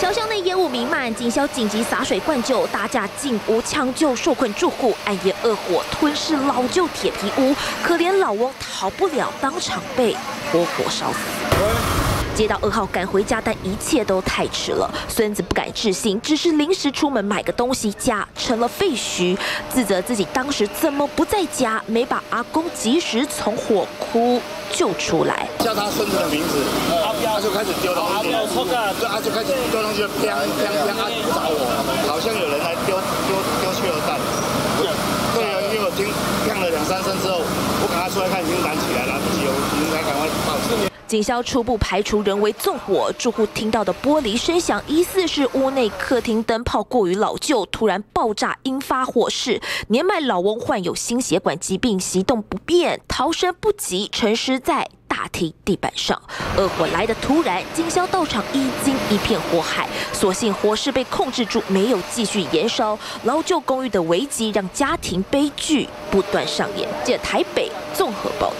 小巷内烟雾弥漫，警消紧急洒水灌救，大家进屋抢救受困住户。暗夜恶火吞噬老旧铁皮屋，可怜老翁逃不了，当场被 活活烧死。接到噩耗赶回家，但一切都太迟了。孙子不敢置信，只是临时出门买个东西，家成了废墟，自责自己当时怎么不在家，没把阿公及时从火窟救出来。叫他孙子的名字，他就开始丢东西，对，他就开始丢东西，砰砰砰，他找我，好像有人来丢丢丢汽油弹。对。啊，因为我听砰了两三声之后，我赶快出来看，已经燃起来了，来不及，我应该赶快报警。消初步排除人为纵火，住户听到的玻璃声响，疑似是屋内客厅灯泡过于老旧，突然爆炸引发火势。年迈老翁患有心血管疾病，行动不便，逃生不及，沉尸在大厅地板上。恶火来得突然，警消到场已经一片火海，所幸火势被控制住，没有继续延烧。老旧公寓的危机让家庭悲剧不断上演。借台北综合报道。